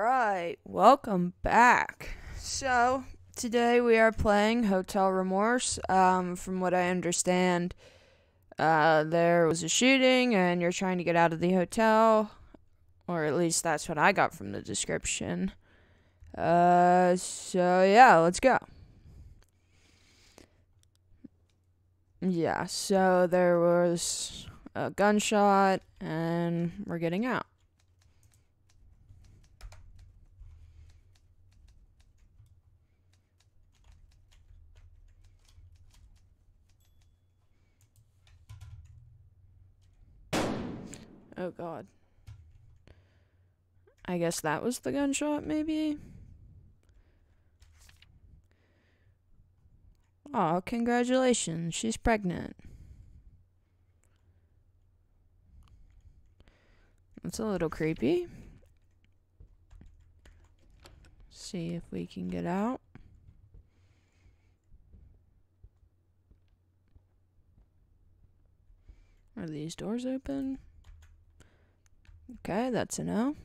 right, welcome back. So, today we are playing Hotel Remorse. Um, from what I understand, uh, there was a shooting and you're trying to get out of the hotel. Or at least that's what I got from the description. Uh, so yeah, let's go. Yeah, so there was a gunshot and we're getting out. Oh god. I guess that was the gunshot, maybe? Aw, congratulations, she's pregnant. That's a little creepy. See if we can get out. Are these doors open? Okay, that's a no.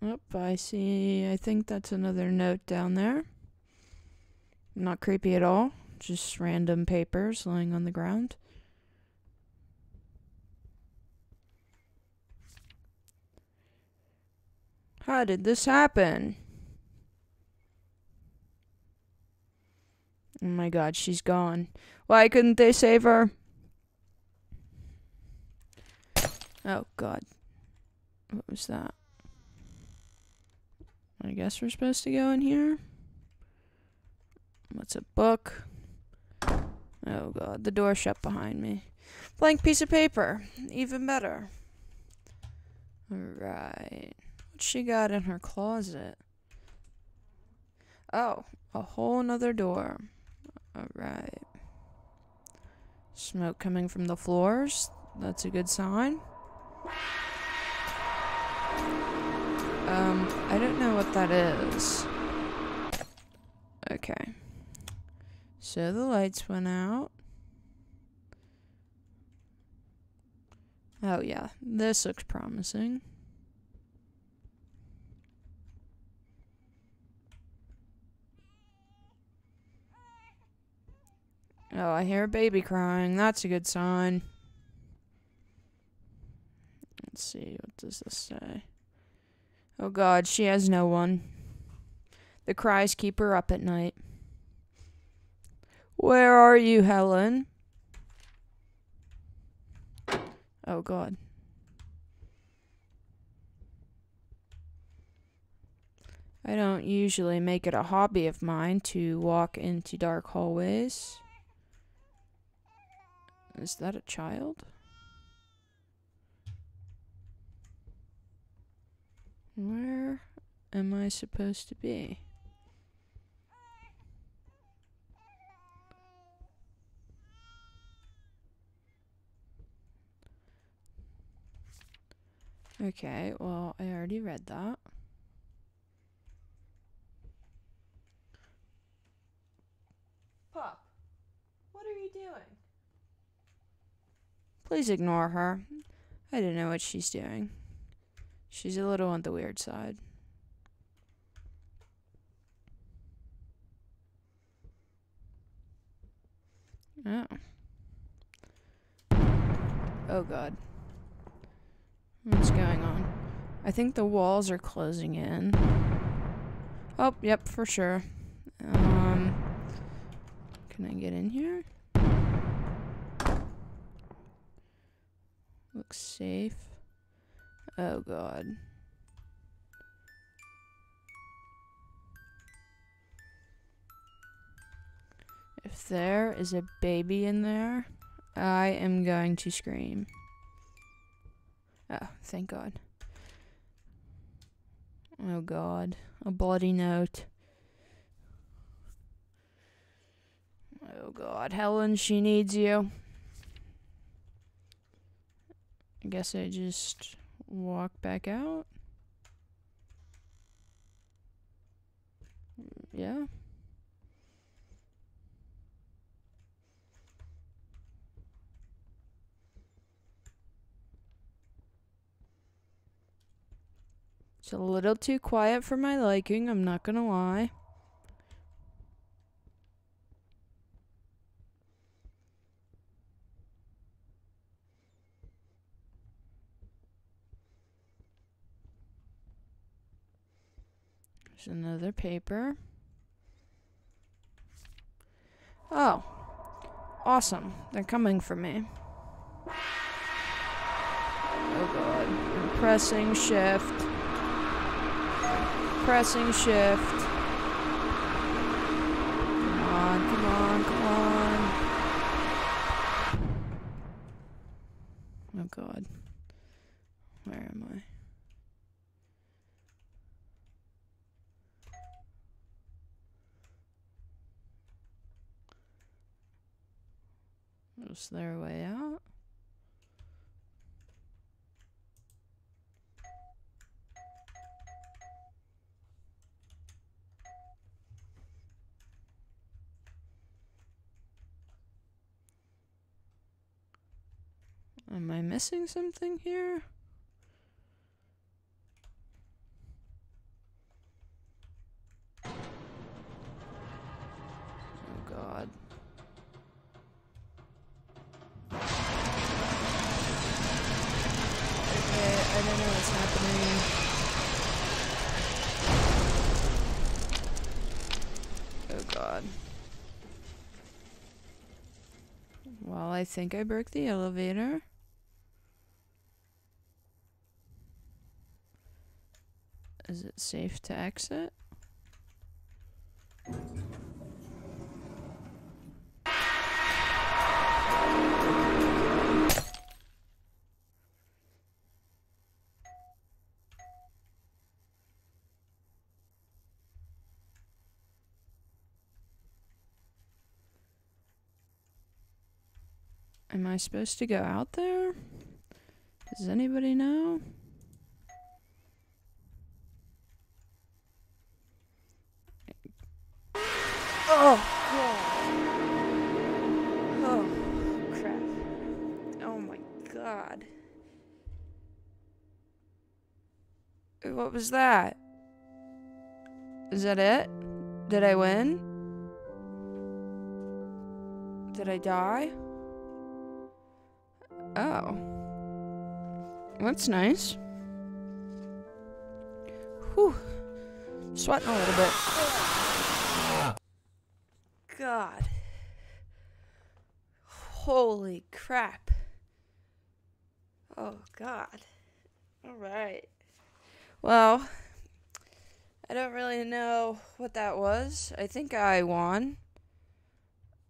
Up, I see. I think that's another note down there. Not creepy at all. Just random papers lying on the ground. How did this happen? Oh my god, she's gone. Why couldn't they save her? Oh god. What was that? I guess we're supposed to go in here. What's a book? Oh god, the door shut behind me. Blank piece of paper. Even better. Alright. She got in her closet? Oh, a whole nother door. Alright. Smoke coming from the floors. That's a good sign. Um, I don't know what that is. Okay. So the lights went out. Oh yeah, this looks promising. Oh, I hear a baby crying. That's a good sign. Let's see, what does this say? Oh god, she has no one. The cries keep her up at night. Where are you, Helen? Oh god. I don't usually make it a hobby of mine to walk into dark hallways. Is that a child? Where am I supposed to be? Okay, well, I already read that. Pop, what are you doing? Please ignore her. I don't know what she's doing. She's a little on the weird side. Oh. Oh god. What's going on? I think the walls are closing in. Oh, yep, for sure. Um, can I get in here? Looks safe. Oh god. If there is a baby in there, I am going to scream. Oh, thank God. Oh God, a bloody note. Oh God, Helen, she needs you. I guess I just walk back out. Yeah. It's a little too quiet for my liking, I'm not gonna lie. There's another paper. Oh. Awesome. They're coming for me. Oh god. Pressing shift. Pressing shift. Come on, come on, come on. Oh god. Where am I? Was there a way out? Am I missing something here? God. Well, I think I broke the elevator. Is it safe to exit? Am I supposed to go out there? Does anybody know? Oh, God. Oh, crap. Oh, my God. What was that? Is that it? Did I win? Did I die? Oh. That's nice. Whew. Sweating a little bit. God. Holy crap. Oh, God. Alright. Well, I don't really know what that was. I think I won.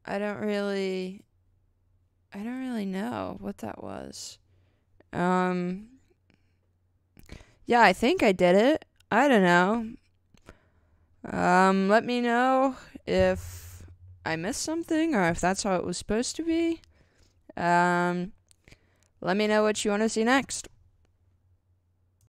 I don't really. I don't really know what that was. Um. Yeah, I think I did it. I don't know. Um, let me know if I missed something or if that's how it was supposed to be. Um, let me know what you want to see next.